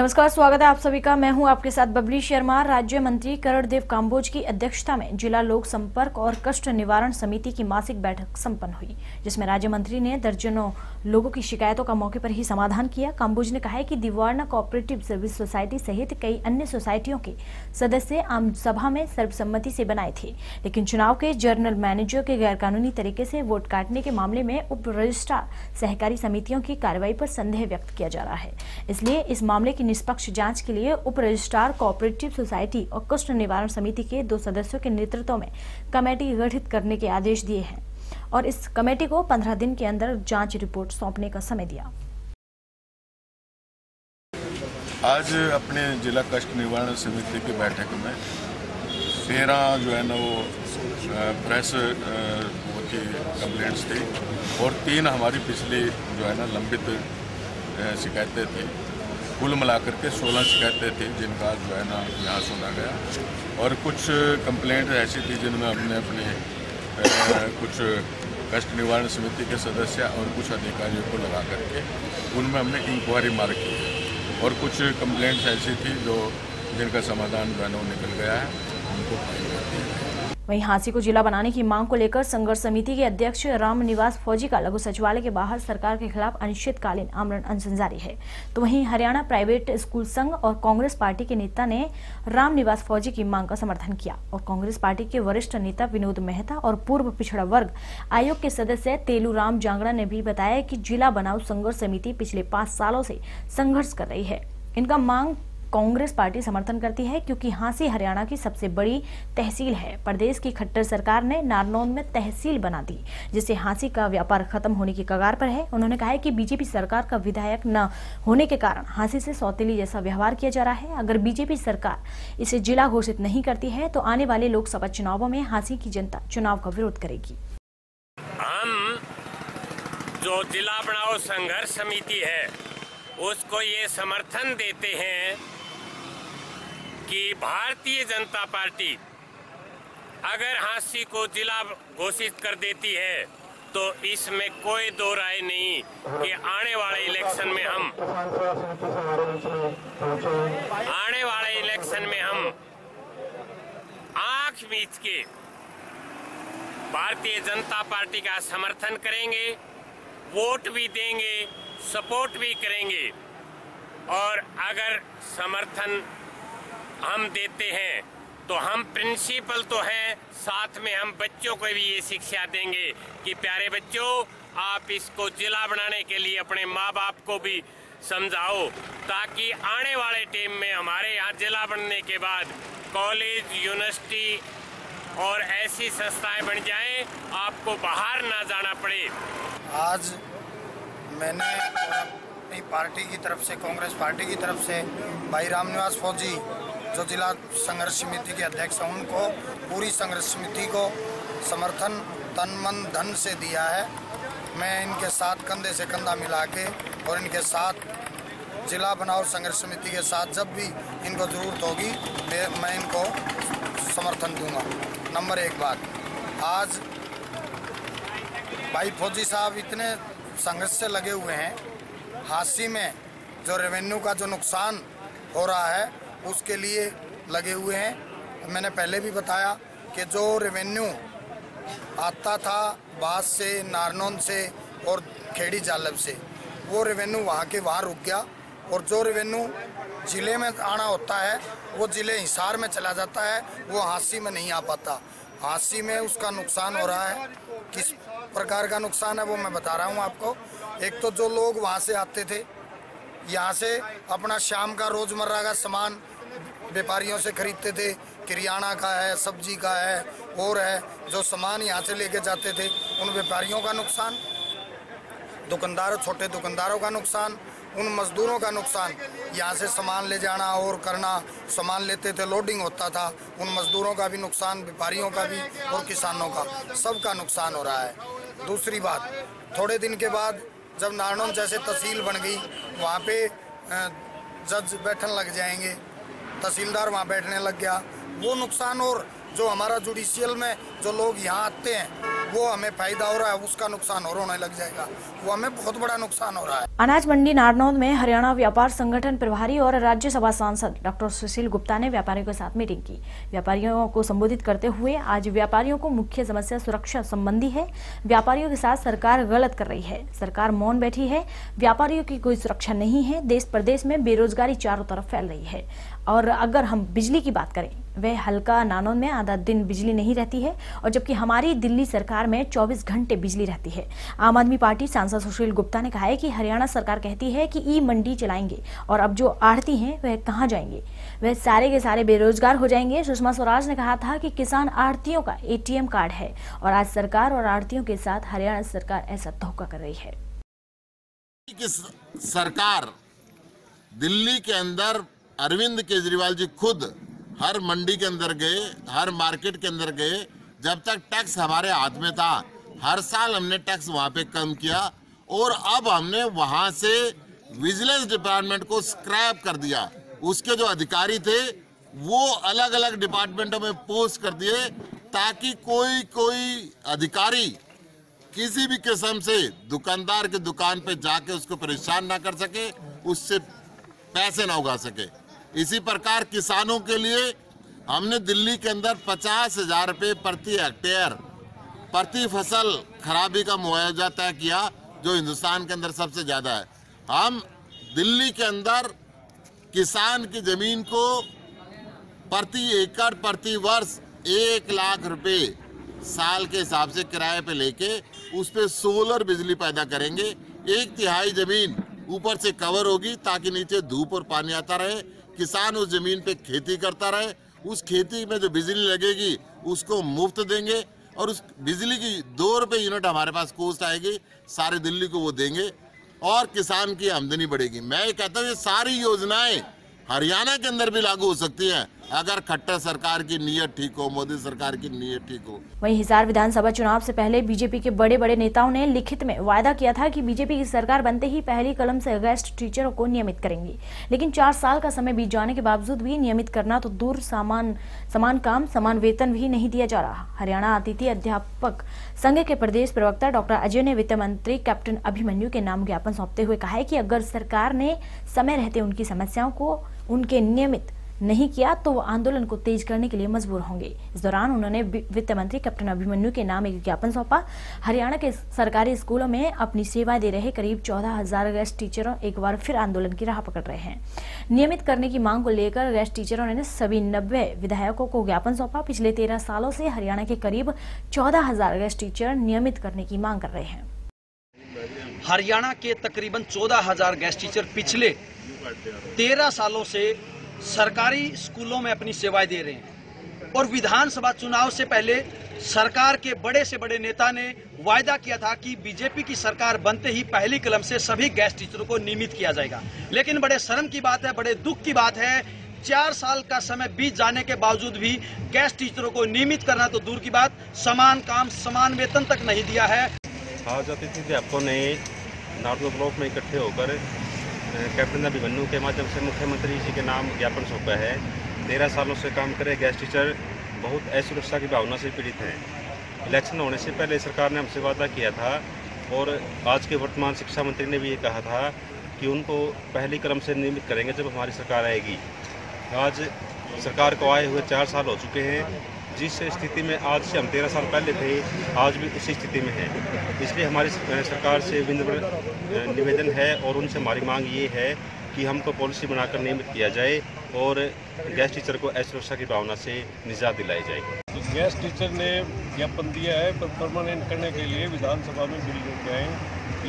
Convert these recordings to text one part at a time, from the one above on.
नमस्कार, स्वागत है आप सभी का। मैं हूँ आपके साथ बबली शर्मा, राज्य मंत्री करणदेव काम्बोज की अध्यक्षता में। जिला लोक संपर्क और कष्ट निवारण समिति की मासिक बैठक संपन्न हुई, जिसमें राज्य मंत्री ने दर्जनों लोगों की शिकायतों का मौके पर ही समाधान किया। काम्बोज ने कहा है कि दिवारना कोऑपरेटिव सर्विस सोसाइटी सहित कई अन्य सोसाइटियों के सदस्य आम सभा में सर्वसम्मति से बनाए थे, लेकिन चुनाव के जर्नल मैनेजर के गैरकानूनी तरीके से वोट काटने के मामले में उप रजिस्ट्रार सहकारी समितियों की कार्रवाई पर संदेह व्यक्त किया जा रहा है। इसलिए इस मामले की निष्पक्ष जाँच के लिए उप रजिस्ट्रार कोऑपरेटिव सोसाइटी और कष्ट निवारण समिति के दो सदस्यों के नेतृत्व में कमेटी गठित करने के आदेश दिए हैं और इस कमेटी को पंद्रह दिन के अंदर जाँच रिपोर्ट सौंपने का समय दिया। आज अपने जिला कष्ट निवारण समिति की बैठक में तेरह जो है ना वो प्रेस की कंप्लेंट्स थी और तीन हमारी पिछली जो है ना लंबित शिकायतें थी। कुल मिलाकर के 16 शिकायतें थी, जिनका जो है ना यहाँ सुना गया। और कुछ कंप्लेंट ऐसी थी, जिनमें हमने अपने कुछ कष्ट निवारण समिति के सदस्य और कुछ अधिकारियों को लगा करके उनमें हमने इंक्वायरी मार की है। और कुछ कंप्लेंट्स ऐसी थी, जो जिनका समाधान जो है ना निकल गया है, उनको पाई जाती है। वहीं हांसी को जिला बनाने की मांग को लेकर संघर्ष समिति के अध्यक्ष राम निवास फौजी का लघु सचिवालय के बाहर सरकार के खिलाफ अनिश्चितकालीन आमरण अनशन जारी है। तो वहीं हरियाणा प्राइवेट स्कूल संघ और कांग्रेस पार्टी के नेता ने राम निवास फौजी की मांग का समर्थन किया और कांग्रेस पार्टी के वरिष्ठ नेता विनोद मेहता और पूर्व पिछड़ा वर्ग आयोग के सदस्य तेलू राम जांगड़ा ने भी बताया कि जिला बनाओ संघर्ष समिति पिछले पाँच सालों से संघर्ष कर रही है। इनका मांग कांग्रेस पार्टी समर्थन करती है क्योंकि हांसी हरियाणा की सबसे बड़ी तहसील है। प्रदेश की खट्टर सरकार ने नारनौंद में तहसील बना दी, जिससे हांसी का व्यापार खत्म होने की कगार पर है। उन्होंने कहा है कि बीजेपी सरकार का विधायक न होने के कारण हांसी से सौतेली जैसा व्यवहार किया जा रहा है। अगर बीजेपी सरकार इसे जिला घोषित नहीं करती है तो आने वाले लोकसभा चुनावों में हांसी की जनता चुनाव का विरोध करेगी। हम जो जिला बनाओ संघर्ष समिति है, उसको ये समर्थन देते हैं कि भारतीय जनता पार्टी अगर हांसी को जिला घोषित कर देती है तो इसमें कोई दो राय नहीं कि आने वाले इलेक्शन में हम आने वाले इलेक्शन में हम आँख बीच के भारतीय जनता पार्टी का समर्थन करेंगे, वोट भी देंगे, सपोर्ट भी करेंगे। और अगर समर्थन हम देते हैं। तो हम प्रिंसिपल तो हैं, साथ में हम बच्चों को भी ये शिक्षा देंगे कि प्यारे बच्चों, आप इसको जिला बनाने के लिए अपने माँ बाप को भी समझाओ, ताकि आने वाले टाइम में हमारे यहाँ जिला बनने के बाद कॉलेज यूनिवर्सिटी और ऐसी संस्थाएँ बन जाएँ, आपको बाहर ना जाना पड़े। आज मैंने अपनी पार्टी की तरफ़ से, कांग्रेस पार्टी की तरफ़ से भाई रामनिवास फौजी जो जिला संघर्ष समिति के अध्यक्ष हैं, उनको पूरी संघर्ष समिति को समर्थन, तन मन, धन से दिया है। मैं इनके साथ कंधे से कंधा मिला के और इनके साथ जिला बनाओ संघर्ष समिति के साथ जब भी इनको ज़रूरत होगी, मैं इनको समर्थन दूँगा। नंबर एक बात, आज भाई फौजी साहब इतने संघर्ष से लगे हुए हैं हासी में जो रेवेन्यू का जो नुकसान हो रहा है उसके लिए लगे हुए हैं। मैंने पहले भी बताया कि जो रेवेन्यू आता था बास से, नारनौन से और खेड़ी जालब से, वो रेवेन्यू वहाँ के वहाँ रुक गया। और जो रेवेन्यू ज़िले में आना होता है, वो ज़िले हिसार में चला जाता है, वो हाँसी में नहीं आ पाता। हाँसी में उसका नुकसान हो रहा है। किस प्रकार का नुकसान है वो मैं बता रहा हूँ आपको। एक तो जो लोग वहाँ से आते थे यहाँ से अपना शाम का रोज़मर्रा का सामान व्यापारियों से खरीदते थे। किरियाना का है, सब्ज़ी का है, और है, जो सामान यहाँ से लेके जाते थे, उन व्यापारियों का नुकसान, दुकानदारों, छोटे दुकानदारों का नुकसान, उन मजदूरों का नुकसान। यहाँ से सामान ले जाना और करना, सामान लेते थे लोडिंग होता था, उन मजदूरों का भी नुकसान, व्यापारियों का भी, और किसानों का। सबका नुकसान हो रहा है। दूसरी बात, थोड़े दिन के बाद जब नारनौल जैसे तहसील बन गई, वहाँ पे जज बैठन लग जाएँगे। तहसीलदार वहाँ बैठने लग गया। वो नुकसान और जो हमारा जुडिशियल में जो लोग यहाँ आते हैं, वो हमें फ़ायदा हो रहा है, उसका नुकसान और होने लग जाएगा। वो हमें बहुत बड़ा नुकसान हो रहा है। अनाज मंडी नारनौद में हरियाणा व्यापार संगठन प्रभारी और राज्यसभा सांसद डॉक्टर सुशील गुप्ता ने व्यापारियों के साथ मीटिंग की। व्यापारियों को संबोधित करते हुए आज व्यापारियों को मुख्य समस्या सुरक्षा संबंधी है। व्यापारियों के साथ सरकार गलत कर रही है। सरकार मौन बैठी है। व्यापारियों की कोई सुरक्षा नहीं है। देश प्रदेश में बेरोजगारी चारों तरफ़ फैल रही है। और अगर हम बिजली की बात करें वह हल्का नानौन में आधा दिन बिजली नहीं रहती है और जबकि हमारी दिल्ली सरकार में 24 घंटे बिजली रहती है। आम आदमी पार्टी सांसद सुशील गुप्ता ने कहा है कि हरियाणा सरकार कहती है कि ई मंडी चलाएँगे और अब जो आढ़ती हैं, वह कहाँ जाएँगे? वह सारे के सारे बेरोजगार हो जाएँगे। सुषमा स्वराज ने कहा था कि किसान आढ़तियों का एटीएम कार्ड है और आज सरकार और आढ़तियों के साथ हरियाणा सरकार ऐसा धोखा कर रही है। सरकार दिल्ली के अंदर अरविंद केजरीवाल जी खुद हर मंडी के अंदर गए, हर मार्केट के अंदर गए, जब तक टैक्स हमारे हाथ में था, हर साल हमने टैक्स वहाँ पे कम किया और अब हमने वहाँ से विजिलेंस डिपार्टमेंट को स्क्रैप कर दिया। उसके जो अधिकारी थे, वो अलग अलग डिपार्टमेंटों में पोस्ट कर दिए ताकि कोई कोई अधिकारी किसी भी किस्म से दुकानदार की दुकान पे जाके उसको परेशान ना कर सके, उससे पैसे ना उगा सके। इसी प्रकार किसानों के लिए हमने दिल्ली के अंदर पचास हज़ार रुपये प्रति हेक्टेयर प्रति फ़सल खराबी का मुआवजा तय किया, जो हिंदुस्तान के अंदर सबसे ज़्यादा है। हम दिल्ली के अंदर किसान की ज़मीन को प्रति एकड़, प्रति वर्ष एक लाख रुपए साल के हिसाब से किराए पे लेके उस पर सोलर बिजली पैदा करेंगे। एक तिहाई ज़मीन ऊपर से कवर होगी, ताकि नीचे धूप और पानी आता रहे। किसान उस ज़मीन पे खेती करता रहे, उस खेती में जो बिजली लगेगी, उसको मुफ़्त देंगे और उस बिजली की दो रुपये यूनिट हमारे पास कोस्ट आएगी, सारे दिल्ली को वो देंगे और किसान की आमदनी बढ़ेगी। मैं कहता हूँ, ये सारी योजनाएँ हरियाणा के अंदर भी लागू हो सकती हैं। अगर खट्टर सरकार की नीयत ठीक हो, मोदी सरकार की नीयत ठीक हो। वहीं हिसार विधानसभा चुनाव से पहले बीजेपी के बड़े बड़े नेताओं ने लिखित में वायदा किया था कि बीजेपी की सरकार बनते ही पहली कलम से गेस्ट टीचरों को नियमित करेंगी। लेकिन चार साल का समय बीत जाने के बावजूद भी नियमित करना तो दूर सामान, समान काम, समान वेतन भी नहीं दिया जा रहा। हरियाणा अतिथि अध्यापक संघ के प्रदेश प्रवक्ता डॉक्टर अजय ने वित्त मंत्री कैप्टन अभिमन्यु के नाम ज्ञापन सौंपते हुए कहा है कि अगर सरकार ने समय रहते उनकी समस्याओं को उनके नियमित नहीं किया तो वो आंदोलन को तेज करने के लिए मजबूर होंगे। इस दौरान उन्होंने वित्त मंत्री कैप्टन अभिमन्यु के नाम एक ज्ञापन सौंपा। हरियाणा के सरकारी स्कूलों में अपनी सेवाएँ दे रहे करीब चौदह हज़ार गेस्ट टीचरों एक बार फिर आंदोलन की राह पकड़ रहे हैं। नियमित करने की मांग को लेकर गेस्ट टीचरों ने सभी नब्बे विधायकों को ज्ञापन सौंपा। पिछले तेरह सालों से हरियाणा के करीब चौदह हज़ार गेस्ट टीचर नियमित करने की मांग कर रहे हैं। हरियाणा के तकरीबन चौदह हज़ार गेस्ट टीचर पिछले तेरह सालों से सरकारी स्कूलों में अपनी सेवाएँ दे रहे हैं। और विधानसभा चुनाव से पहले सरकार के बड़े से बड़े नेता ने वायदा किया था कि बीजेपी की सरकार बनते ही पहली कलम से सभी गैस टीचरों को नियमित किया जाएगा। लेकिन बड़े शर्म की बात है, बड़े दुख की बात है, चार साल का समय बीत जाने के बावजूद भी गैस टीचरों को नियमित करना तो दूर की बात, समान काम, समान वेतन तक नहीं दिया है। आज अतिथि अध्यापकों ने नार्थ ब्लॉक में इकट्ठे होकर कैप्टन अभिमन्यु के माध्यम से मुख्यमंत्री जी के नाम ज्ञापन सौंपा है। तेरह सालों से काम करे गैस टीचर बहुत असुरक्षा की भावना से पीड़ित हैं। इलेक्शन होने से पहले सरकार ने हमसे वादा किया था और आज के वर्तमान शिक्षा मंत्री ने भी ये कहा था कि उनको पहली क्रम से नियमित करेंगे जब हमारी सरकार आएगी। आज सरकार को आए हुए चार साल हो चुके हैं। जिस स्थिति में आज से हम तेरह साल पहले थे, आज भी उसी स्थिति में है। इसलिए हमारी सरकार से निवेदन है और उनसे हमारी मांग ये है कि हमको पॉलिसी बनाकर नियमित किया जाए और गैस टीचर को असुरक्षा की भावना से निजात दिलाई जाए। तो गैस टीचर ने ज्ञापन दिया है, पर परमानेंट करने के लिए विधानसभा में बिल लेके आए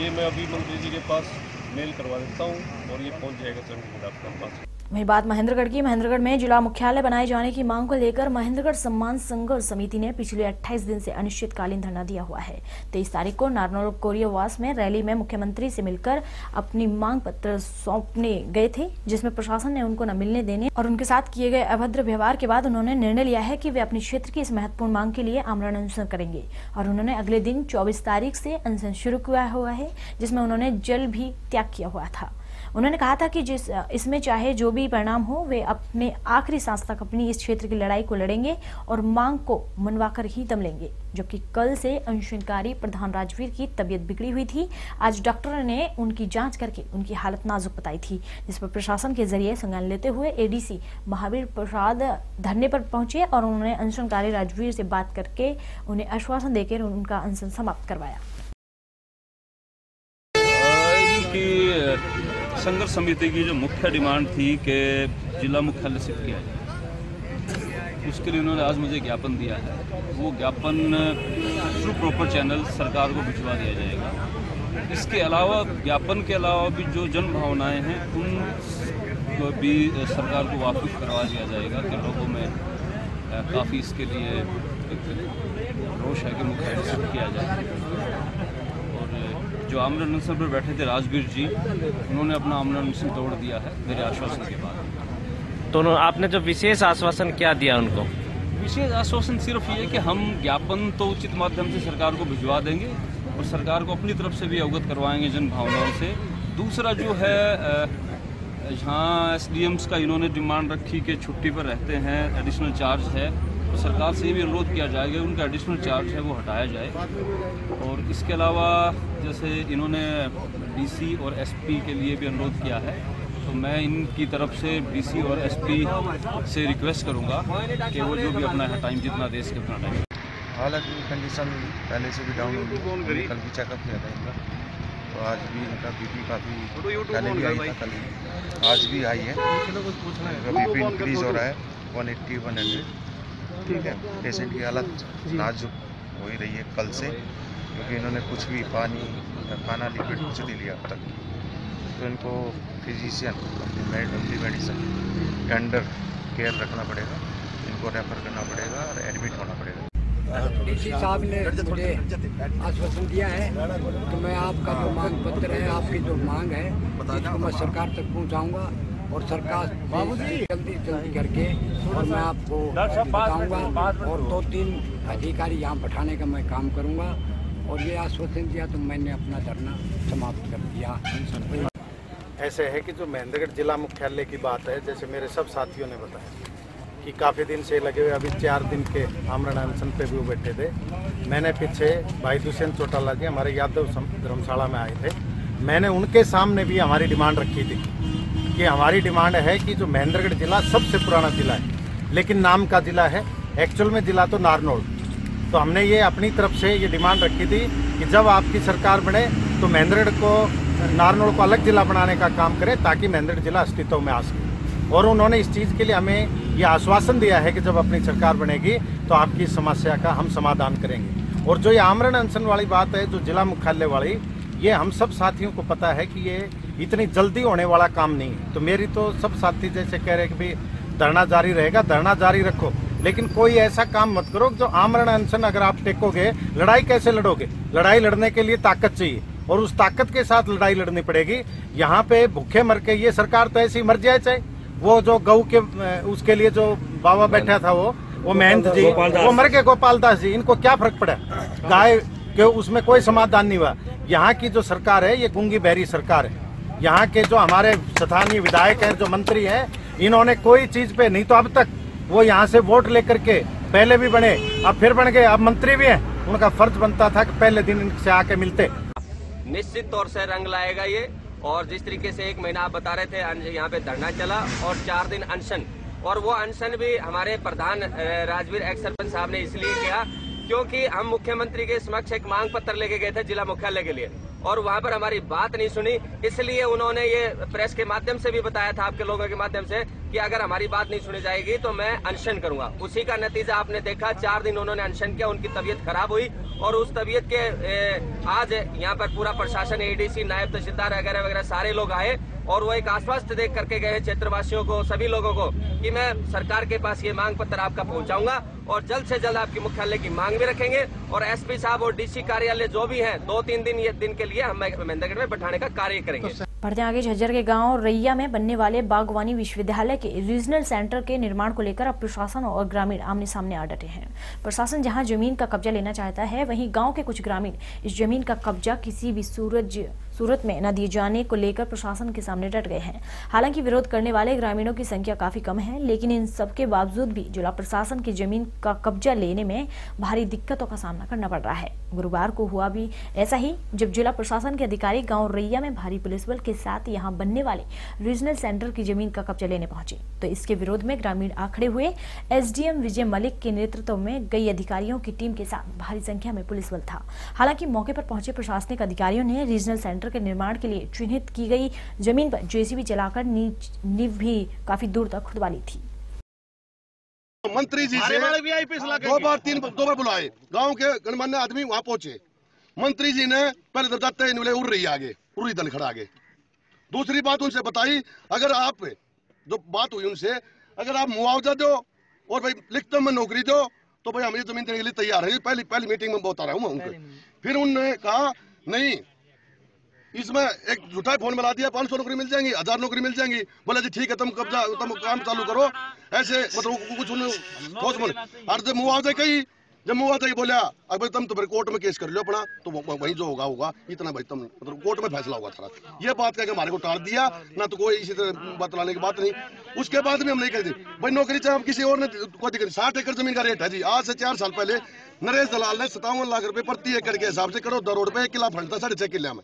ये मैं अभी मंत्री जी के पास मेल करवा देता हूँ और ये पहुँच जाएगा संघ के पास। वही बात महेंद्रगढ़ की। महेंद्रगढ़ में जिला मुख्यालय बनाए जाने की मांग को लेकर महेंद्रगढ़ सम्मान संघर्ष समिति ने पिछले 28 दिन से अनिश्चितकालीन धरना दिया हुआ है। तेईस तारीख को नारनौल कोरियावास में रैली में मुख्यमंत्री से मिलकर अपनी मांग पत्र सौंपने गए थे, जिसमें प्रशासन ने उनको न मिलने देने और उनके साथ किए गए अभद्र व्यवहार के बाद उन्होंने निर्णय लिया है की वे अपने क्षेत्र की इस महत्वपूर्ण मांग के लिए आमरण अनशन करेंगे और उन्होंने अगले दिन चौबीस तारीख से अनशन शुरू किया हुआ है, जिसमें उन्होंने जल भी त्याग किया हुआ था। उन्होंने कहा था कि जिस, इसमें चाहे जो भी परिणाम हो, वे अपने आखिरी सांस तक अपनी इस क्षेत्र की लड़ाई को लड़ेंगे और मांग को मनवाकर ही दम लेंगे, जबकि कल से अनशनकारी प्रधान राजवीर की तबीयत बिगड़ी हुई थी। आज डॉक्टर ने उनकी जाँच करके उनकी हालत नाजुक बताई थी, जिस पर प्रशासन के ज़रिए संज्ञान लेते हुए एडीसी महावीर प्रसाद धरने पर पहुँचे और उन्होंने अनशनकारी राजवीर से बात करके उन्हें आश्वासन देकर उनका अनशन समाप्त करवाया। संघर्ष समिति की जो मुख्य डिमांड थी कि जिला मुख्यालय शिफ्ट किया जाए, उसके लिए उन्होंने आज मुझे ज्ञापन दिया है। वो ज्ञापन थ्रू प्रॉपर चैनल सरकार को भिजवा दिया जाएगा। इसके अलावा, ज्ञापन के अलावा भी जो जन भावनाएँ हैं, उन को भी सरकार को वापस करवा दिया जाएगा कि लोगों में काफ़ी इसके लिए रोष है कि मुख्यालय शिफ्ट किया जाए। जो आमरण अनशन पर बैठे थे राजवीर जी उन्होंने अपना आमरण अनशन तोड़ दिया है मेरे आश्वासन के बाद। तो आपने जो विशेष आश्वासन क्या दिया उनको? विशेष आश्वासन सिर्फ़ ये कि हम ज्ञापन तो उचित माध्यम से सरकार को भिजवा देंगे और सरकार को अपनी तरफ़ से भी अवगत करवाएँगे जन भावनाओं से। दूसरा जो है जहाँ एस का इन्होंने डिमांड रखी कि छुट्टी पर रहते हैं एडिशनल चार्ज है तो सरकार से ये भी अनुरोध किया जाएगा उनका एडिशनल चार्ज है वो हटाया जाए। और इसके अलावा जैसे इन्होंने डीसी और एसपी के लिए भी अनुरोध किया है तो मैं इनकी तरफ़ से डीसी और एसपी से रिक्वेस्ट करूँगा कि वो जो भी अपना है टाइम जितना दे सके उतना टाइम हालत की कंडीशन पहले से भी डाउन होगी कल भी चेकअप किया था इनका। तो आज भी इनका बीपी काफ़ी पहले भी आई था, कल आज भी आई है। बीपी इंक्रीज हो रहा है वन एट्टी वन हंड्रेड ठीक है। पेशेंट की हालत नाजुक हो ही रही है कल से क्योंकि इन्होंने कुछ भी पानी खाना लिक्विड कुछ नहीं लिया अब तक। तो इनको फिजिशियन अपनी मेडिसिन के अंडर केयर रखना पड़ेगा। इनको रेफर करना पड़ेगा और एडमिट होना पड़ेगा। डीसी साहब ने मुझे आश्वासन दिया है कि मैं आपका जो मांग पत्र है आपकी जो मांग है मैं सरकार तक पहुंचाऊँगा। और सरकार जल्दी जल्दी करके और मैं आपको बताऊँगा और दो तीन अधिकारी यहाँ बैठाने का मैं काम करूँगा और ये आश्वासन दिया तो मैंने अपना धरना समाप्त कर दिया। ऐसे है कि जो महेंद्रगढ़ जिला मुख्यालय की बात है जैसे मेरे सब साथियों ने बताया कि काफ़ी दिन से लगे हुए अभी चार दिन के आमरण अनशन पे भी वो बैठे थे। मैंने पीछे भाई दुष्यंत चौटाला जी हमारे यादव धर्मशाला में आए थे। मैंने उनके सामने भी हमारी डिमांड रखी थी। कि हमारी डिमांड है कि जो महेंद्रगढ़ जिला सबसे पुराना जिला है, लेकिन नाम का जिला है। एक्चुअल में जिला तो नारनौल। तो हमने ये अपनी तरफ़ से ये डिमांड रखी थी कि जब आपकी सरकार बने तो महेंद्रगढ़ को, नारनौल को अलग जिला बनाने का काम करे, ताकि महेंद्रगढ़ जिला अस्तित्व में आ सके। और उन्होंने इस चीज़ के लिए हमें ये आश्वासन दिया है कि जब अपनी सरकार बनेगी तो आपकी समस्या का हम समाधान करेंगे। और जो ये आमरण अनशन वाली बात है, जो जिला मुख्यालय वाली ये हम सब साथियों को पता है कि ये इतनी जल्दी होने वाला काम नहीं है। तो मेरी तो सब साथी जैसे कह रहे कि भाई धरना जारी रहेगा धरना जारी रखो। लेकिन कोई ऐसा काम मत करो जो आमरण अनशन अगर आप टेकोगे लड़ाई कैसे लड़ोगे? लड़ाई लड़ने के लिए ताकत चाहिए। और उस ताकत के साथ लड़ाई लड़नी पड़ेगी। यहाँ पे भूखे मर के ये सरकार तो ऐसी मर जाए चाहे। वो जो गऊ के उसके लिए जो बाबा बैठा था वो वो महंत जी वो मर के गोपाल दास जी। इनको क्या फ़र्क पड़ा? गाय के उसमें कोई समाधान नहीं हुआ। यहाँ की जो सरकार है, ये गुंगी बहरी सरकार है। यहाँ के जो हमारे स्थानीय विधायक हैं, जो मंत्री हैं, इन्होंने कोई चीज़ पे नहीं तो अब तक वो यहाँ से वोट लेकर के पहले भी बने, अब फिर बन गए। अब मंत्री भी हैं। उनका फ़र्ज़ बनता था कि पहले दिन इनसे आके मिलते। निश्चित तौर से रंग लाएगा ये। और जिस तरीके से एक महीना आप बता रहे थे यहाँ पे धरना चला और चार दिन अनशन। और वो अनशन भी हमारे प्रधान राजवीर एक्स सरपंच साहब ने इसलिए किया क्योंकि हम मुख्यमंत्री के समक्ष एक मांग पत्र लेके गए थे जिला मुख्यालय के लिए। और वहाँ पर हमारी बात नहीं सुनी, इसलिए उन्होंने ये प्रेस के माध्यम से भी बताया था, आपके लोगों के माध्यम से, कि अगर हमारी बात नहीं सुनी जाएगी तो मैं अनशन करूँगा। उसी का नतीजा आपने देखा, चार दिन उन्होंने अनशन किया, उनकी तबीयत खराब हुई, और उस तबीयत के आज यहाँ पर पूरा प्रशासन एडीसी नायब तहसीलदार वगैरह वगैरह सारे लोग आए और वो एक आश्वस्त देख करके गए क्षेत्रवासियों को, सभी लोगों को, कि मैं सरकार के पास ये मांग पत्र आपका पहुंचाऊँगा और जल्द से जल्द आपकी मुख्यालय की मांग भी रखेंगे। और एसपी साहब और डीसी कार्यालय जो भी हैं दो तीन दिन ये दिन के लिए हम महेंद्रगढ़ में बैठाने का कार्य करेंगे। बढ़ते आगे, झज्जर के गाँव रैया में बनने वाले बागवानी विश्वविद्यालय के रीजनल सेंटर के निर्माण को लेकर अब प्रशासन और ग्रामीण आमने सामने आ डटे हैं। प्रशासन जहाँ ज़मीन का कब्जा लेना चाहता है, वहीं गाँव के कुछ ग्रामीण इस ज़मीन का कब्जा किसी भी सूरज, सूरत में न दिए जाने को लेकर प्रशासन के सामने डट गए हैं। हालाँकि विरोध करने वाले ग्रामीणों की संख्या काफ़ी कम है, लेकिन इन सबके बावजूद भी जिला प्रशासन की ज़मीन का कब्जा लेने में भारी दिक्कतों का सामना करना पड़ रहा है। गुरुवार को हुआ भी ऐसा ही, जब जिला प्रशासन के अधिकारी गाँव रैया में भारी पुलिस बल के साथ यहाँ बनने वाले रीजनल सेंटर की ज़मीन का कब्जा लेने पहुँचे। तो इसके विरोध में ग्रामीण आखड़े हुए। एसडीएम विजय मलिक के नेतृत्व में कई अधिकारियों की टीम के साथ भारी संख्या में पुलिस बल था। हालाँकि मौके पर पहुँचे प्रशासनिक अधिकारियों ने रीजनल सेंटर के निर्माण के लिए चिन्हित की गई ज़मीन पर जेसीबी चलाकर नींव भी काफ़ी दूर तक खुदवा ली थी। मंत्री जी से दो बार तीन दो बार बुलाए। गाँव के गणमान्य आदमी वहाँ पहुँचे। मंत्री जी ने पहले तो उड़ रही आगे उड़ी दल खड़ा आगे। दूसरी बात उनसे बताई अगर आप जो बात हुई उनसे अगर आप मुआवजा दो और भाई लिखते में नौकरी दो तो भाई हम ये ज़मीन देने के लिए तैयार है। पहली पहली मीटिंग में बता रहा हूँ उनको फिर उन्होंने कहा नहीं इसमें एक झूठा फ़ोन मिला दिया पाँच सौ नौकरी मिल जाएँगी हज़ार नौकरी मिल जाएँगी। बोले जी ठीक है तुम कब्जा तुम काम चालू करो ऐसे मतलब कुछ ठोस बोले। और जब मुआवजे कही जब मुआवजा ही बोलिया अब भाई तुम तो फिर कोर्ट में केस कर लो अपना तो वही जो होगा होगा, इतना भाई तुम मतलब कोर्ट में फैसला होगा था ये बात कहकर हमारे को टाल दिया, ना तो कोई इसी तरह बतलाने की बात नहीं। उसके बाद भी हम नहीं कहते। भाई नौकरी चाहे हम किसी और ने कोई दिक्कत साठ एकड़ ज़मीन का रेट है जी। आज से चार साल पहले नरेश दलाल ने सत्तावन लाख रुपए प्रति एकड़ के हिसाब से करो दो पे एक किला फंड था साढ़े छह किले में।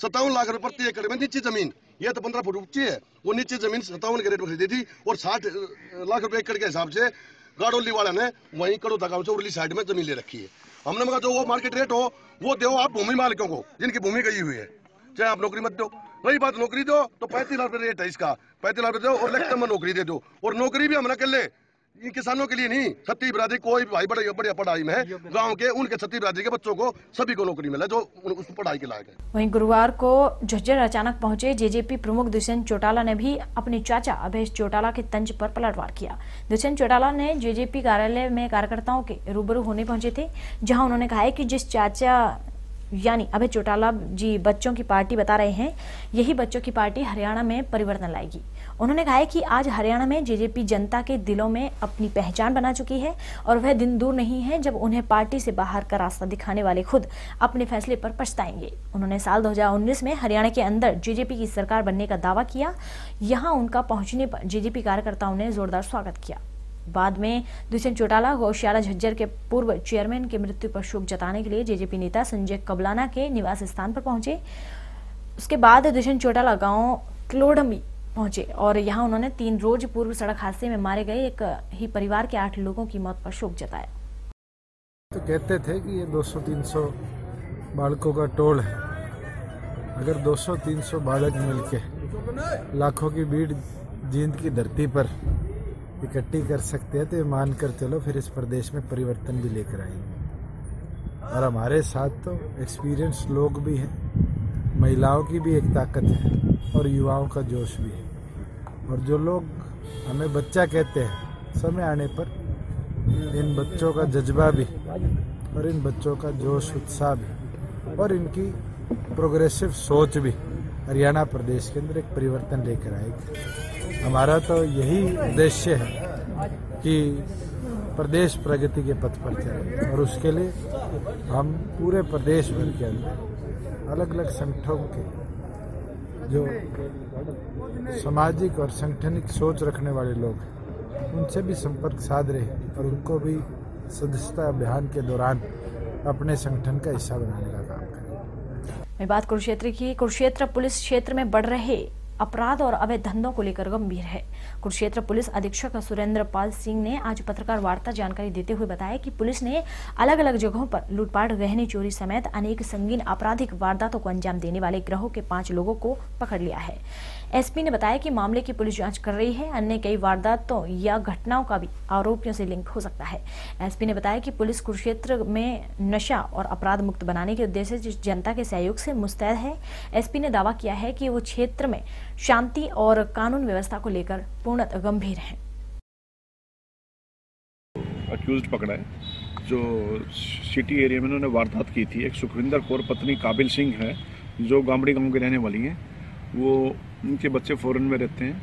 सत्तावन लाख रुपए प्रति एकड़ में नीचे ज़मीन, ये तो पंद्रह फुट ऊँची है, वो नीचे ज़मीन सत्तावन के रेट में खरीदी थी और साठ लाख रुपए एकड़ के हिसाब से गाड़ोली वाले ने वही करो दगा साइड में ज़मीन ले रखी है। हमने कहा जो वो मार्केट रेट हो, वो दो आप भूमि मालिकों को, जिनकी भूमि गई हुई है। चाहे आप नौकरी मत दो। वही बात, नौकरी दो तो पैंतीस लाख रुपए रेट है इसका। पैंतीस लाख रुपए दो और लेक्चर में नौकरी दे दो। और नौकरी भी हम ना कर ले इन किसानों के लिए नहीं छत्तीस बिरादरी कोई भाई बड़े बड़े पढ़ाई में है। गाँव के उनके छत्तीस बिरादरी के बच्चों को सभी को नौकरी मिले जो उस पढ़ाई के लायक है। वहीं गुरुवार को झज्जर अचानक पहुँचे जेजेपी प्रमुख दुष्यंत चौटाला ने भी अपने चाचा अभेश चौटाला के तंज पर पलटवार किया। दुष्यंत चौटाला ने जेजेपी कार्यालय में कार्यकर्ताओं के रूबरू होने पहुँचे थे जहाँ उन्होंने कहा की जिस चाचा यानी अभय चौटाला जी बच्चों की पार्टी बता रहे हैं, यही बच्चों की पार्टी हरियाणा में परिवर्तन लाएगी। उन्होंने कहा है कि आज हरियाणा में जेजेपी जनता के दिलों में अपनी पहचान बना चुकी है और वह दिन दूर नहीं है जब उन्हें पार्टी से बाहर का रास्ता दिखाने वाले खुद अपने फैसले पर पछताएँगे। उन्होंने साल 2019 में हरियाणा के अंदर जेजेपी की सरकार बनने का दावा किया। यहाँ उनका पहुँचने पर जेजेपी कार्यकर्ताओं ने जोरदार स्वागत किया। बाद में दुष्यंत चौटाला गौशाला झज्जर के पूर्व चेयरमैन की मृत्यु पर शोक जताने के लिए जेजेपी नेता संजय कबलाना के निवास स्थान पर पहुँचे। उसके बाद दुष्यंत चौटाला गाँव क्लोडमी पहुँचे और यहाँ उन्होंने तीन रोज पूर्व सड़क हादसे में मारे गए। एक ही परिवार के आठ लोगों की मौत पर शोक जताया। तो कहते थे कि ये 200-300 बालकों का टोल है। अगर 200-300 बालक मिलके लाखों की भीड़, जींद की धरती पर इकट्ठी कर सकते हैं तो मान कर चलो, फिर इस प्रदेश में परिवर्तन भी लेकर आएँगे। और हमारे साथ तो एक्सपीरियंस लोग भी हैं, महिलाओं की भी एक ताकत है, और युवाओं का जोश भी है। और जो लोग हमें बच्चा कहते हैं, समय आने पर, इन बच्चों का जज्बा भी, और इन बच्चों का जोश, उत्साह भी, और इनकी प्रोग्रेसिव सोच भी, हरियाणा प्रदेश के अंदर एक परिवर्तन लेकर आएगी। हमारा तो यही उद्देश्य है कि प्रदेश प्रगति के पथ पर चले और उसके लिए हम पूरे प्रदेश भर के अंदर अलग अलग संगठनों के जो सामाजिक और संगठनिक सोच रखने वाले लोग हैं, उनसे भी संपर्क साध रहे और उनको भी सदस्यता अभियान के दौरान अपने संगठन का हिस्सा बनाने का काम करें। मैं बात कुरुक्षेत्र की, कुरुक्षेत्र पुलिस क्षेत्र में बढ़ रहे अपराध और अवैध धंधों को लेकर गंभीर है। कुरुक्षेत्र पुलिस अधीक्षक सुरेंद्र पाल सिंह ने आज पत्रकार वार्ता जानकारी देते हुए बताया कि पुलिस ने अलग अलग जगहों पर लूटपाट, गहनी चोरी समेत अनेक संगीन आपराधिक वारदातों को अंजाम देने वाले ग्रहों के पाँच लोगों को पकड़ लिया है। एसपी ने बताया कि मामले की पुलिस जाँच कर रही है। अन्य कई वारदातों या घटनाओं का भी आरोपियों से लिंक हो सकता है। एसपी ने बताया कि पुलिस कुरुक्षेत्र में नशा और अपराध मुक्त बनाने के उद्देश्य से जनता के सहयोग से मुस्तैद है। एसपी ने दावा किया है कि वो क्षेत्र में शांति और कानून व्यवस्था को लेकर पूर्णतः गंभीर है। जो सिटी एरिया में उन्होंने वारदात की थी, एक सुखविंदर कौर पत्नी काबिल सिंह है, जो गामड़ी गाँव के रहने वाली हैं। वो उनके बच्चे फ़ौरन में रहते हैं।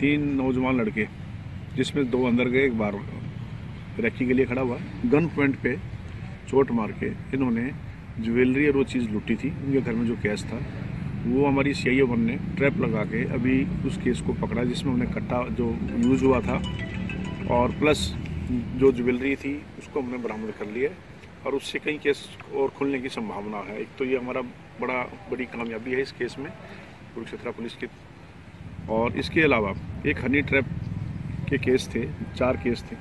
तीन नौजवान लड़के, जिसमें दो अंदर गए, एक बार रैकी के लिए खड़ा हुआ। गन पॉइंट पे चोट मार के इन्होंने ज्वेलरी और वो चीज़ लूटी थी उनके घर में जो कैश था। वो हमारी सी आई ने ट्रैप लगा के अभी उस केस को पकड़ा, जिसमें उन्हें कट्टा जो यूज़ हुआ था। और प्लस जो ज्वेलरी थी, उसको हमने बरामद कर लिया। और उससे कई केस और खुलने की संभावना है। एक तो ये हमारा बड़ा, बड़ी कामयाबी है इस केस में। कुरुक्षेत्रा पुलिस की। और इसके अलावा एक हनी ट्रैप के केस थे, चार केस थे।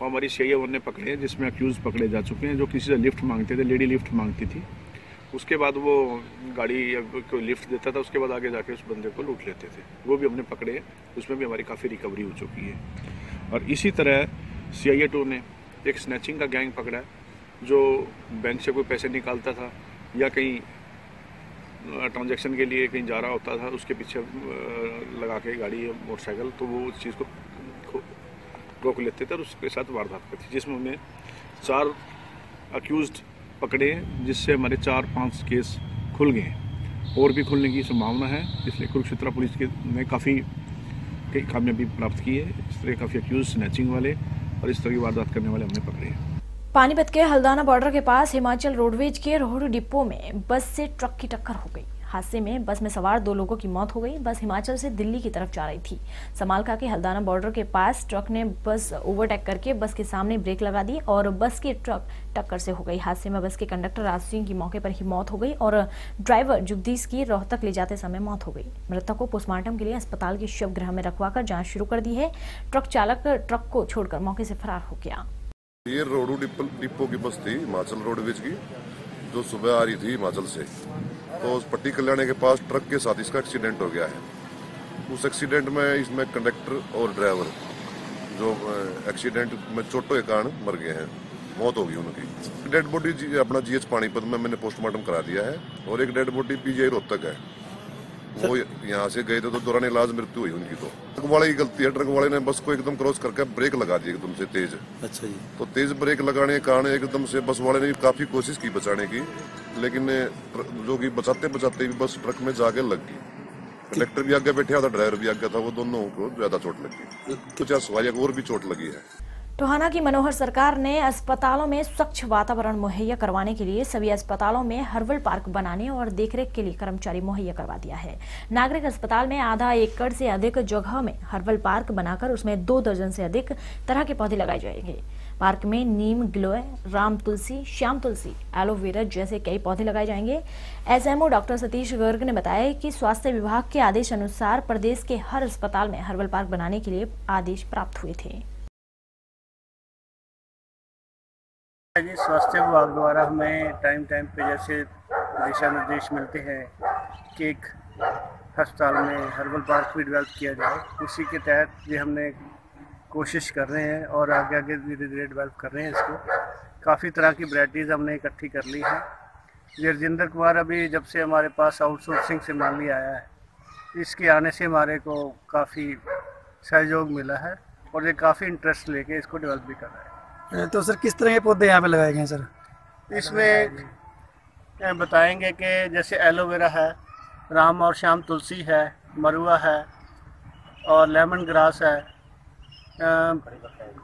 वो हमारी सी वन ने पकड़े हैं, जिसमें अक्यूज़ पकड़े जा चुके हैं, जो किसी से लिफ्ट मांगते थे लेडी लिफ्ट मांगती थी। उसके बाद वो गाड़ी कोई लिफ्ट देता था, उसके बाद आगे जाके उस बंदे को लूट लेते थे। वो भी हमने पकड़े हैं, उसमें भी हमारी काफ़ी रिकवरी हो चुकी है। और इसी तरह सी आई ने एक स्नैचिंग का गैंग पकड़ा है जो बैंक से कोई पैसे निकालता था, या कहीं ट्रांजैक्शन के लिए कहीं जा रहा होता था, उसके पीछे लगा के गाड़ी या मोटरसाइकिल तो वो उस चीज़ को रोक लेते थे और उसके साथ वारदात करती जिसमें उन्हें चार अक्यूज़ पकड़े, जिससे हमारे चार पाँच केस खुल गए और भी खुलने की संभावना है, इसलिए कुरुक्षेत्रा पुलिस के, ने काफ़ी कई कामयाबी प्राप्त की है, इस तरह काफ़ी अक्यूज स्नैचिंग वाले और इस तरह की वारदात करने वाले हमने पकड़े हैं। पानीपत के हल्दाना बॉर्डर के पास हिमाचल रोडवेज़ के रोहडू डिपो में बस से ट्रक की टक्कर हो गई। हादसे में बस में सवार दो लोगों की मौत हो गई। बस हिमाचल से दिल्ली की तरफ़ जा रही थी। समालका के हल्दाना बॉर्डर के पास ट्रक ने बस ओवरटेक करके बस के सामने ब्रेक लगा दी और बस की ट्रक टक्कर से हो गई। हादसे में बस के कंडक्टर राज सिंह की मौके पर ही मौत हो गई और ड्राइवर जुगदीश की रोहतक ले जाते समय मौत हो गई। मृतक को पोस्टमार्टम के लिए अस्पताल के शव गृह में रखवाकर जाँच शुरू कर दी है। ट्रक चालक ट्रक को छोड़कर मौके से फरार हो गया। ये रोडू डिपो की बस थी हिमाचल रोडवेज़ की, जो सुबह आ रही थी हिमाचल से। तो उस पट्टी कल्याणी के पास ट्रक के साथ इसका एक्सीडेंट हो गया है। उस एक्सीडेंट में इसमें कंडक्टर और ड्राइवर जो एक्सीडेंट में चोटों के कारण मर गए हैं। मौत हो गई उनकी। डेड बॉडी अपना जीएच पानीपत में मैंने पोस्टमार्टम करा दिया है और एक डेड बॉडी पीजीआई रोहतक है। वो यहाँ से गए थे तो दौरान इलाज मृत्यु हुई उनकी तो। ट्रक वाले की गलती है ट्रक वाले ने बस को एकदम क्रॉस करके ब्रेक लगा दी एकदम से तेज। अच्छा जी। तो तेज ब्रेक लगाने के कारण एकदम से बस वाले ने काफ़ी कोशिश की बचाने की लेकिन जो कि बचाते बचाते भी बस ट्रक में जाके लग गई। कंडक्टर भी आगे बैठा था ड्राइवर भी आगे था वो दोनों को ज़्यादा चोट लगी। कुछ सवारी और भी चोट लगी है। टोहाना की मनोहर सरकार ने अस्पतालों में स्वच्छ वातावरण मुहैया करवाने के लिए सभी अस्पतालों में हर्बल पार्क बनाने और देखरेख के लिए कर्मचारी मुहैया करवा दिया है। नागरिक अस्पताल में आधा एकड़ से अधिक जगह में हर्बल पार्क बनाकर उसमें दो दर्जन से अधिक तरह के पौधे लगाए जाएँगे। पार्क में नीम, गिलोय, राम तुलसी, श्याम तुलसी, एलोवेरा जैसे कई पौधे लगाए जाएँगे। एसएमओ डॉक्टर सतीश गर्ग ने बताया कि स्वास्थ्य विभाग के आदेश अनुसार प्रदेश के हर अस्पताल में हर्बल पार्क बनाने के लिए आदेश प्राप्त हुए थे। जी स्वास्थ्य विभाग द्वारा हमें टाइम टाइम पे जैसे दिशा निर्देश मिलते हैं कि एक अस्पताल में हर्बल पार्क भी डेवलप किया जाए, उसी के तहत भी हमने कोशिश कर रहे हैं और आगे आगे धीरे धीरे डेवलप कर रहे हैं इसको। काफ़ी तरह की वराइटीज़ हमने इकट्ठी कर ली हैं। गिरजिंदर कुमार अभी जब से हमारे पास आउटसोर्सिंग से माली आया है, इसके आने से हमारे को काफ़ी सहयोग मिला है और ये काफ़ी इंटरेस्ट लेके इसको डेवलप भी कर रहा है। तो सर किस तरह के पौधे यहाँ पे लगाए गए हैं सर? इसमें बताएँगे कि जैसे एलोवेरा है राम और श्याम तुलसी है मरुआ है और लेमन ग्रास है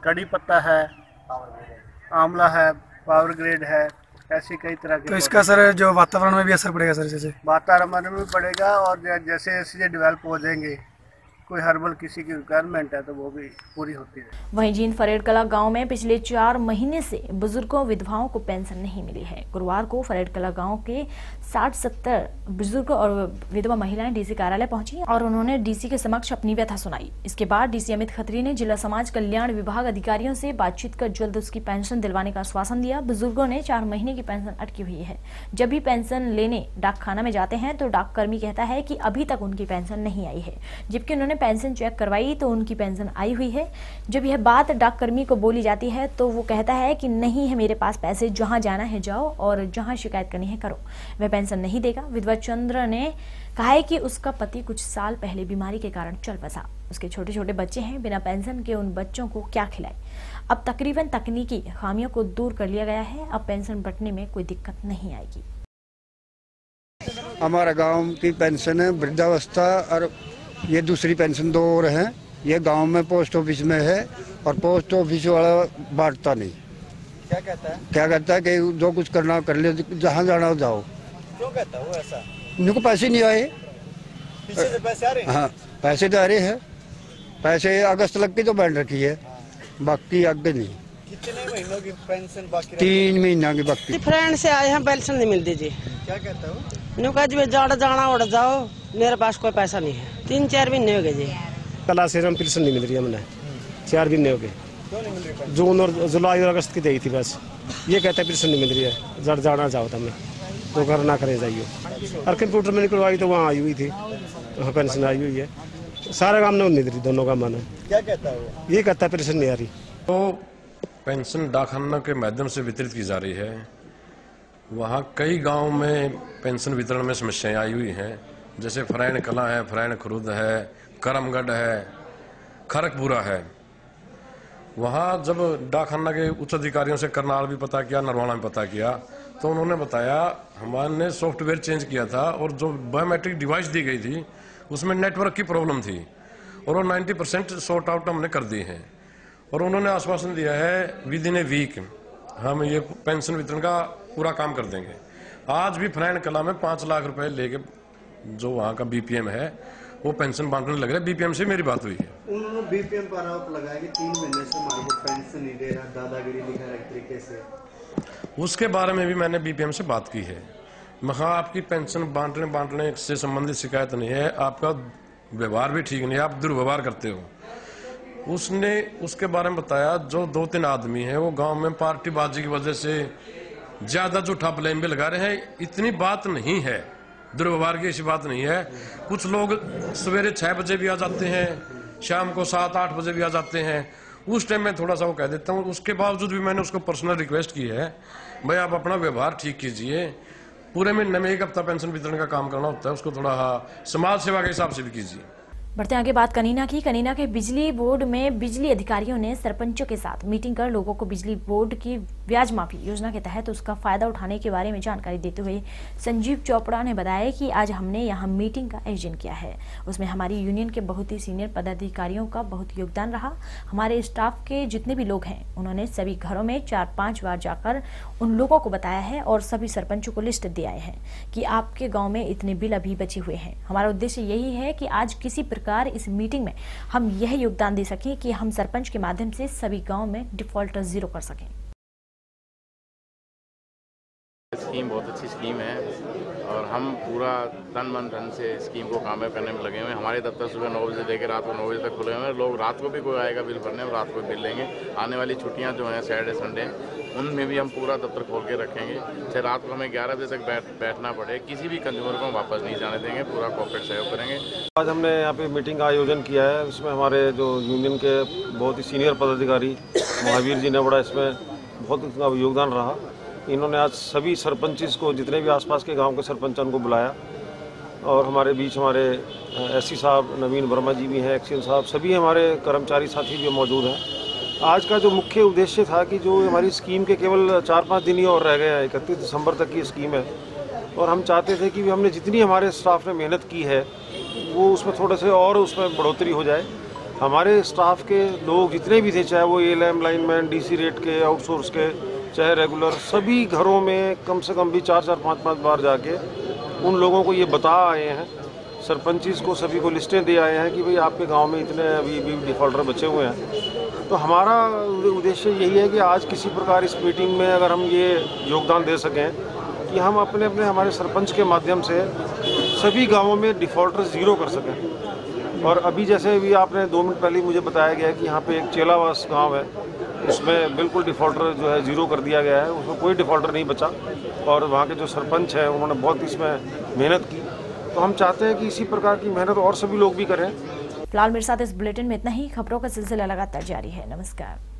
कड़ी पत्ता है आंवला है पावर ग्रेड है ऐसी कई तरह के तो इसका सर जो वातावरण में भी असर पड़ेगा सर जैसे वातावरण में भी पड़ेगा और जैसे जैसे डेवलप हो जाएँगे कोई हर्बल किसी की रिक्वायरमेंट है तो वो भी पूरी होती है। वहीं जींद फरेडकला गाँव में पिछले चार महीने से बुज़ुर्गों विधवाओं को पेंशन नहीं मिली है। गुरुवार को फरेडकला गाँव के 60-70 बुज़ुर्ग और विधवा महिलाएँ डीसी कार्यालय पहुँची और उन्होंने डीसी के समक्ष अपनी व्यथा सुनाई। इसके बाद डीसी अमित खत्री ने जिला समाज कल्याण विभाग अधिकारियों से बातचीत कर जल्द उसकी पेंशन दिलवाने का आश्वासन दिया। बुज़ुर्गों ने चार महीने की पेंशन अटकी हुई है। जब भी पेंशन लेने डाक में जाते हैं तो डाक कहता है की अभी तक उनकी पेंशन नहीं आई है, जबकि उन्होंने उन्होंने पेंशन चेक करवाई तो उनकी पेंशन आई हुई है। जब यह बात डाक कर्मी को बोली जाती है तो वो कहता है कि नहीं, है मेरे पास पैसे, जहाँ जाना है जाओ और जहाँ शिकायत करनी है करो। वह पेंशन नहीं देगा। विधवा चंद्र ने कहा है कि उसका पति कुछ साल पहले बीमारी के कारण चल बसा। उसके छोटे छोटे बच्चे हैं। बिना पेंशन के उन बच्चों को क्या खिलाए? अब तकरीबन तकनीकी खामियों को दूर कर लिया गया है। अब पेंशन बटने में कोई दिक्कत नहीं आएगी। हमारा गाँव की पेंशन है। वृद्धावस्था और ये दूसरी पेंशन दो और हैं। ये गाँव में पोस्ट ऑफ़िस में है और पोस्ट ऑफ़िस वाला बांटता नहीं। क्या कहता है? क्या कहता है कि जो कुछ करना कर ले जहाँ जाना हो जाओ। क्यों कहता है वो ऐसा? इनको पैसे नहीं आए। पीछे से पैसे आ रहे हैं? हाँ पैसे तो आ रहे हैं। पैसे अगस्त लग के तो बैंड रखी है। बाकी आगे नहीं। कितने महीनों की पेंशन बाकी तीन महीना की बाकी। फ्रेंड से आए हैं पेंशन नहीं मिलती जी। क्या कहता है कहा जी जाड़ जाना उड़ जाओ मेरे पास कोई पैसा नहीं है तीन चार महीने हो गए जी कला से हम पेंशन नहीं मिल रही हमें चार महीने हो गए क्यों नहीं मिल रही पेंशन? जून और जुलाई और अगस्त की दी थी बस ये कहता है पेंशन नहीं मिल रही है जड़ जाना चाहो तो हमें तो घर ना करें जाइए और कंप्यूटर में निकलवाई तो वहाँ आई हुई थी वहाँ पेंशन आई हुई है सारे काम में नहीं दे रही दोनों काम ने क्या कहता है ये कहता है पेंशन नहीं आ रही तो पेंशन डाकखाना के माध्यम से वितरित की जा रही है वहाँ कई गाँव में पेंशन वितरण में समस्याएँ आई हुई हैं। जैसे फरैन कला है फरैन खुरुद है, करमगढ़ है खरकपुरा है। वहाँ जब डाकखाना के उच्च अधिकारियों से करनाल भी पता किया नरवाना भी पता किया तो उन्होंने बताया, हमारे सॉफ्टवेयर चेंज किया था और जो बायोमेट्रिक डिवाइस दी गई थी, उसमें नेटवर्क की प्रॉब्लम थी और वो 90 परसेंट सॉर्ट आउट हमने कर दी है। और उन्होंने आश्वासन दिया है विद इन ए वीक हम ये पेंशन वितरण का पूरा काम कर देंगे। आज भी फ्रैंड कला में पाँच लाख रुपए लेके जो वहाँ का बीपीएम है वो पेंशन बांटने लग रहा है। बीपीएम से मेरी बात हुई है। उन्होंने बीपीएम पर आरोप लगाया कि तीन महीने से हमारे को पेंशन नहीं दे रहा दादागिरी दिखा रहा तरीके से। उसके बारे में भी मैंने बीपीएम से बात की है। महा आपकी पेंशन बांटने बांटने से संबंधित शिकायत नहीं है आपका व्यवहार भी ठीक नहीं है आप दुर्व्यवहार करते हो। उसने उसके बारे में बताया जो दो तीन आदमी हैं वो गाँव में पार्टीबाजी की वजह से ज़्यादा झूठा ब्लेम भी लगा रहे हैं इतनी बात नहीं है। दुर्व्यवहार की ऐसी बात नहीं है। कुछ लोग सवेरे छह बजे भी आ जाते हैं शाम को सात आठ बजे भी आ जाते हैं। उस टाइम में थोड़ा सा वो कह देता हूँ उसके बावजूद भी मैंने उसको पर्सनल रिक्वेस्ट की है भाई आप अपना व्यवहार ठीक कीजिए। पूरे महीने में एक हफ़्ता पेंशन वितरण का काम करना होता है उसको थोड़ा हाँ, समाज सेवा के हिसाब से भी कीजिए। बढ़ते आगे बात कनीना की। कनीना के बिजली बोर्ड में बिजली अधिकारियों ने सरपंचों के साथ मीटिंग कर लोगों को बिजली बोर्ड की ब्याज माफ़ी योजना के तहत तो उसका फ़ायदा उठाने के बारे में जानकारी देते हुए संजीव चोपड़ा ने बताया कि आज हमने यहाँ मीटिंग का आयोजन किया है। उसमें हमारी यूनियन के बहुत ही सीनियर पदाधिकारियों का बहुत योगदान रहा। हमारे स्टाफ के जितने भी लोग हैं, उन्होंने सभी घरों में चार पाँच बार जाकर उन लोगों को बताया है और सभी सरपंचों को लिस्ट दिया है कि आपके गाँव में इतने बिल अभी बचे हुए हैं। हमारा उद्देश्य यही है कि आज किसी प्रकार इस मीटिंग में हम यह योगदान दे सकें कि हम सरपंच के माध्यम से सभी गाँव में डिफॉल्टर ज़ीरो कर सकें। स्कीम बहुत अच्छी स्कीम है। और हम पूरा तन मन धन से स्कीम को कामयाब करने में लगे हुए हैं। हमारे दफ्तर सुबह नौ बजे लेकर रात को नौ बजे तक खुले हुए हैं। लोग रात को भी कोई आएगा बिल भरने और रात को बिल लेंगे। आने वाली छुट्टियाँ जो हैं सैटरडे संडे उनमें भी हम पूरा दफ्तर खोल के रखेंगे। चाहे रात को हमें ग्यारह बजे तक बैठ, बैठना पड़े, किसी भी कंज्यूमर को हम वापस नहीं जाने देंगे। पूरा कॉपरेट सहयोग करेंगे। आज हमने यहाँ पे मीटिंग का आयोजन किया है। उसमें हमारे जो यूनियन के बहुत ही सीनियर पदाधिकारी, महावीर जी ने बड़ा इसमें बहुत योगदान रहा। इन्होंने आज सभी सरपंचिस को, जितने भी आसपास के गाँव के सरपंचों को बुलाया। और हमारे बीच हमारे एससी साहब, नवीन वर्मा जी भी हैं एक्सीएन साहब, सभी हमारे कर्मचारी साथी भी मौजूद हैं। आज का जो मुख्य उद्देश्य था कि जो हमारी स्कीम के केवल चार पाँच दिन ही और रह गए हैं, इकतीस दिसंबर तक की स्कीम है। और हम चाहते थे कि हमने जितनी हमारे स्टाफ ने मेहनत की है, वो उसमें थोड़े से और उसमें बढ़ोतरी हो जाए। हमारे स्टाफ के लोग जितने भी थे, चाहे वो L M lineman D rate के आउटसोर्स के चाहे रेगुलर सभी घरों में कम से कम भी चार चार, पाँच पाँच बार जाके उन लोगों को ये बता आए हैं, सरपंचिस को सभी को लिस्टें दे आए हैं कि भाई आपके गाँव में इतने अभी भी डिफॉल्टर बचे हुए हैं। तो हमारा उद्देश्य यही है कि आज किसी प्रकार इस मीटिंग में अगर हम ये योगदान दे सकें कि हम अपने अपने, हमारे सरपंच के माध्यम से सभी गाँवों में डिफॉल्टर ज़ीरो कर सकें। और अभी जैसे अभी आपने दो मिनट पहले मुझे बताया गया कि यहाँ पे एक चेलावास गाँव है उसमें बिल्कुल डिफ़ॉल्टर जो है ज़ीरो कर दिया गया है। उसमें कोई डिफ़ॉल्टर नहीं बचा और वहाँ के जो सरपंच हैं, उन्होंने बहुत इसमें मेहनत की। तो हम चाहते हैं कि इसी प्रकार की मेहनत और सभी लोग भी करें। फ़िलहाल मेरे साथ इस बुलेटिन में इतना ही। खबरों का सिलसिला लगातार जारी है। नमस्कार।